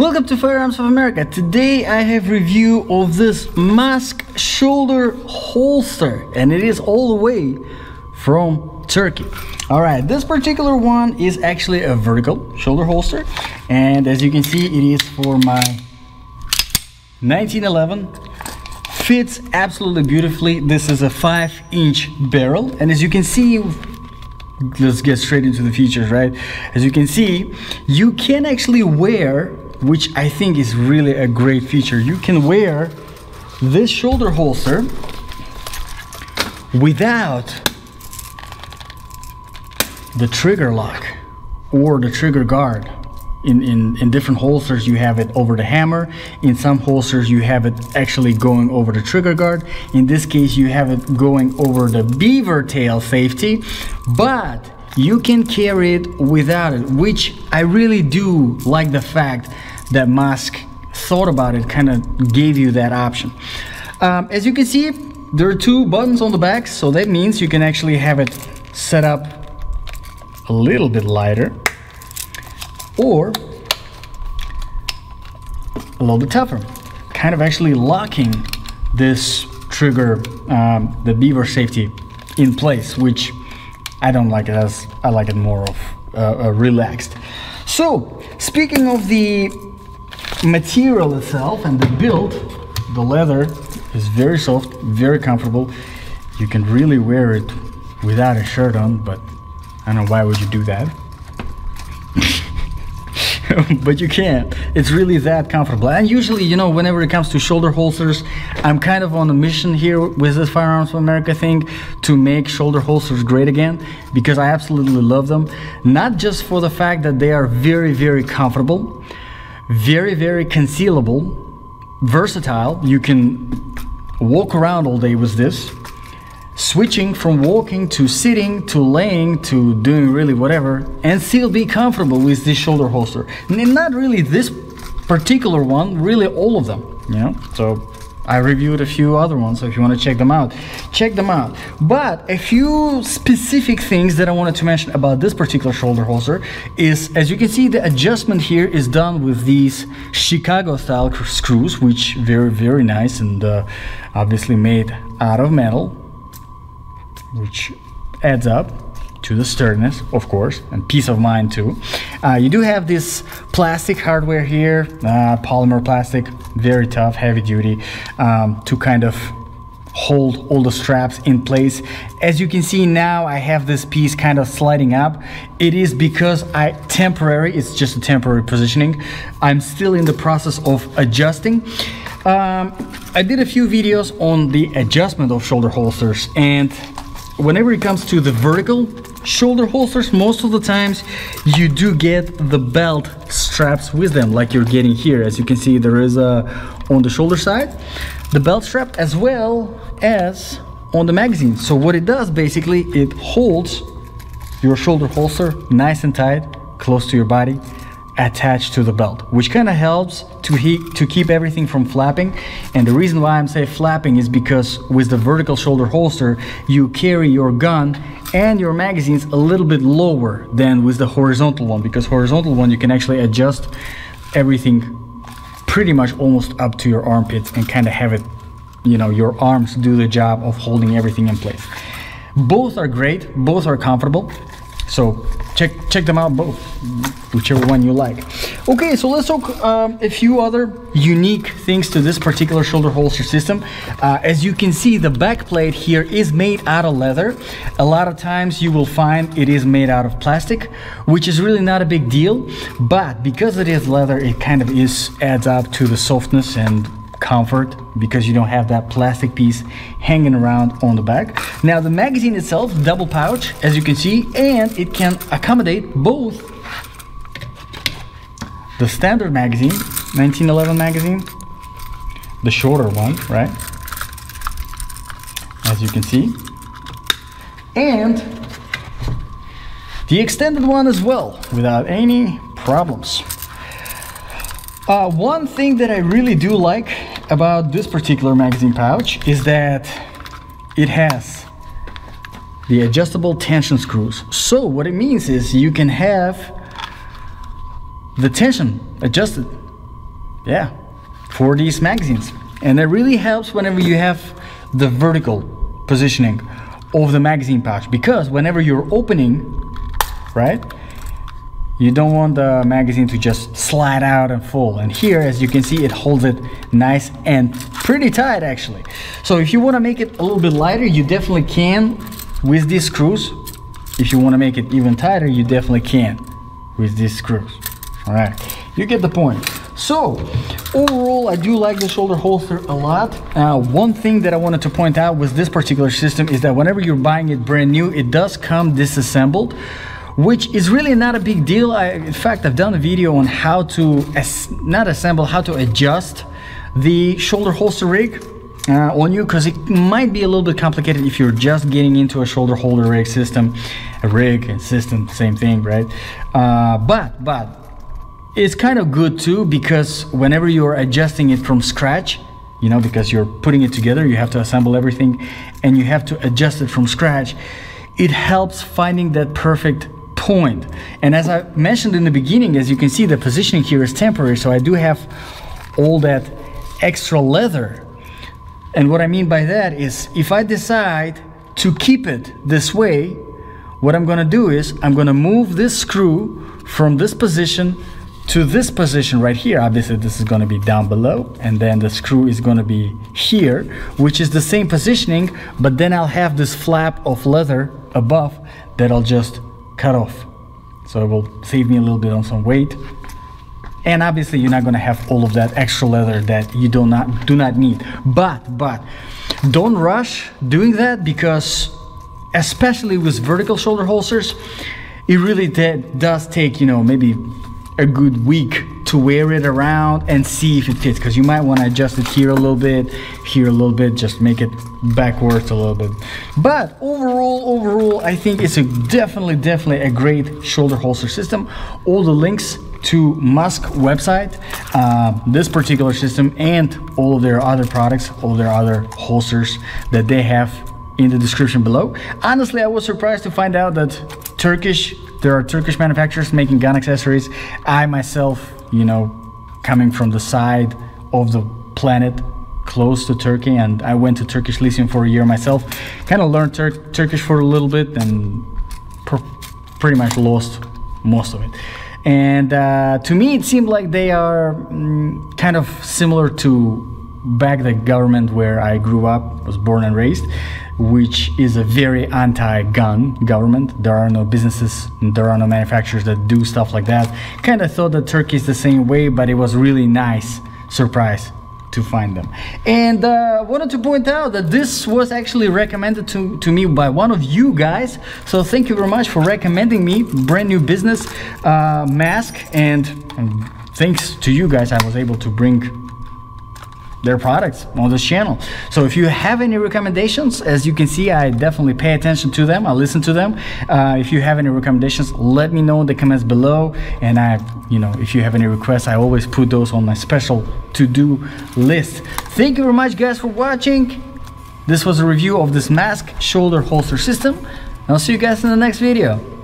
Welcome to Firearms of America. Today I have review of this Masc shoulder holster and it is all the way from Turkey. All right, this particular one is actually a vertical shoulder holster and as you can see it is for my 1911 fits absolutely beautifully. This is a 5 inch barrel and as you can see let's get straight into the features, right? As you can see, you can actually wear, which I think is really a great feature, you can wear this shoulder holster without the trigger lock or the trigger guard. In, in, in different holsters you have it over the hammer. In some holsters you have it actually going over the trigger guard. In this case you have it going over the beaver tail safety but you can carry it without it which I really do like the fact that Masc thought about it kind of gave you that option um, as you can see there are two buttons on the back so that means you can actually have it set up a little bit lighter or a little bit tougher. Kind of actually locking this trigger, um, the beaver safety in place, which I don't like it as I like it more of uh, uh, relaxed. So speaking of the material itself and the build, the leather is very soft, very comfortable. You can really wear it without a shirt on, but I don't know why would you do that. but you can't. It's really that comfortable. And usually, you know, whenever it comes to shoulder holsters, I'm kind of on a mission here with this Firearms of America thing to make shoulder holsters great again because I absolutely love them. Not just for the fact that they are very, very comfortable, very, very concealable, versatile. You can walk around all day with this. Switching from walking to sitting to laying to doing really whatever and still be comfortable with this shoulder holster. And not really this particular one really all of them. Know so I reviewed a few other ones so if you want to check them out check them out. But a few specific things that I wanted to mention about this particular shoulder holster is as you can see the adjustment here is done with these Chicago style screws which very very nice and uh, obviously made out of metal which adds up to the sturdiness, of course, and peace of mind too. Uh, you do have this plastic hardware here, uh, polymer plastic, very tough, heavy duty, um, to kind of hold all the straps in place. As you can see now, I have this piece kind of sliding up. It is because I temporary, it's just a temporary positioning. I'm still in the process of adjusting. Um, I did a few videos on the adjustment of shoulder holsters and whenever it comes to the vertical shoulder holsters, most of the times you do get the belt straps with them like you're getting here. As you can see, there is a on the shoulder side, the belt strap as well as on the magazine. So what it does basically, it holds your shoulder holster nice and tight, close to your body attached to the belt, which kind of helps to, to keep everything from flapping. And the reason why I'm saying flapping is because with the vertical shoulder holster, you carry your gun and your magazines a little bit lower than with the horizontal one, because horizontal one, you can actually adjust everything pretty much almost up to your armpits and kind of have it, you know, your arms do the job of holding everything in place. Both are great, both are comfortable. So check check them out both, whichever one you like. Okay, so let's talk um, a few other unique things to this particular shoulder holster system. Uh, as you can see, the back plate here is made out of leather. A lot of times you will find it is made out of plastic, which is really not a big deal. But because it is leather, it kind of is adds up to the softness and comfort because you don't have that plastic piece hanging around on the back. Now the magazine itself, double pouch, as you can see, and it can accommodate both the standard magazine, 1911 magazine, the shorter one, right? As you can see, and the extended one as well, without any problems. Uh, one thing that I really do like about this particular magazine pouch is that it has the adjustable tension screws. So what it means is you can have the tension adjusted yeah, for these magazines. And it really helps whenever you have the vertical positioning of the magazine pouch because whenever you're opening, right, you don't want the magazine to just slide out and fall. And here, as you can see, it holds it nice and pretty tight actually. So if you want to make it a little bit lighter, you definitely can with these screws. If you want to make it even tighter, you definitely can with these screws. All right, you get the point. So overall, I do like the shoulder holster a lot. Uh, one thing that I wanted to point out with this particular system is that whenever you're buying it brand new, it does come disassembled which is really not a big deal. I, in fact, I've done a video on how to, not assemble, how to adjust the shoulder holster rig uh, on you because it might be a little bit complicated if you're just getting into a shoulder holder rig system, a rig and system, same thing, right? Uh, but, but it's kind of good too because whenever you're adjusting it from scratch, you know, because you're putting it together, you have to assemble everything and you have to adjust it from scratch. It helps finding that perfect point. And as I mentioned in the beginning, as you can see, the positioning here is temporary, so I do have all that extra leather. And what I mean by that is if I decide to keep it this way, what I'm gonna do is I'm gonna move this screw from this position to this position right here. Obviously this is gonna be down below and then the screw is gonna be here, which is the same positioning, but then I'll have this flap of leather above that I'll just cut off. So it will save me a little bit on some weight. And obviously you're not gonna have all of that extra leather that you do not do not need. But but don't rush doing that because especially with vertical shoulder holsters, it really does take, you know, maybe a good week to wear it around and see if it fits because you might want to adjust it here a little bit here a little bit just make it backwards a little bit. But overall overall i think it's a definitely definitely a great shoulder holster system. All the links to Masc website uh, this particular system and all of their other products all their other holsters that they have in the description below. Honestly i was surprised to find out that turkish there are Turkish manufacturers making gun accessories. I myself, you know, coming from the side of the planet close to Turkey, and I went to Turkish Lyceum for a year myself. Kind of learned Tur Turkish for a little bit and pr pretty much lost most of it. And uh, to me, it seemed like they are mm, kind of similar to back the government where I grew up, was born and raised which is a very anti-gun government. There are no businesses, there are no manufacturers that do stuff like that. Kind of thought that Turkey is the same way, but it was really nice surprise to find them. And uh, wanted to point out that this was actually recommended to, to me by one of you guys. So thank you very much for recommending me brand new business uh, Masc. And, and thanks to you guys, I was able to bring their products on this channel. So if you have any recommendations, as you can see, I definitely pay attention to them. I listen to them. Uh, if you have any recommendations, let me know in the comments below. And I, you know, if you have any requests, I always put those on my special to-do list. Thank you very much, guys, for watching. This was a review of this Masc shoulder holster system. I'll see you guys in the next video.